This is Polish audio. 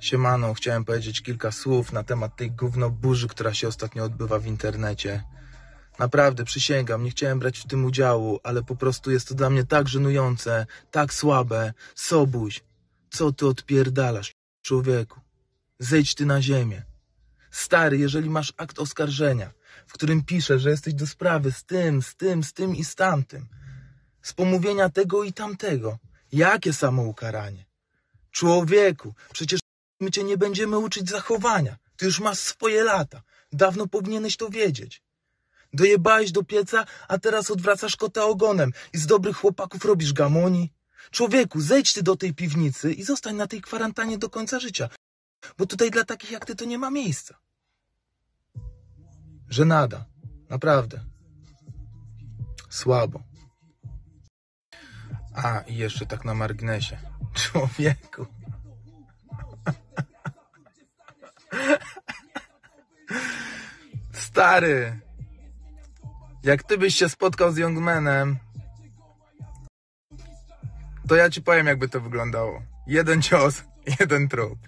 Siemano, chciałem powiedzieć kilka słów na temat tej gównoburzy, która się ostatnio odbywa w internecie. Naprawdę, przysięgam, nie chciałem brać w tym udziału, ale po prostu jest to dla mnie tak żenujące, tak słabe. Sobuś, co ty odpierdalasz, człowieku? Zejdź ty na ziemię. Stary, jeżeli masz akt oskarżenia, w którym pisze, że jesteś do sprawy z tym, z tym, z tym i z tamtym, z pomówienia tego i tamtego, jakie samoukaranie? Człowieku, przecież my cię nie będziemy uczyć zachowania. Ty już masz swoje lata. Dawno powinieneś to wiedzieć. Dojebałeś do pieca, a teraz odwracasz kota ogonem i z dobrych chłopaków robisz gamoni. Człowieku, zejdź ty do tej piwnicy i zostań na tej kwarantannie do końca życia, bo tutaj dla takich jak ty to nie ma miejsca. Żenada. Naprawdę. Słabo. A, i jeszcze tak na marginesie. Człowieku. Stary. Jak ty byś się spotkał z Youngmanem, to ja ci powiem, jakby to wyglądało. Jeden cios, jeden trup.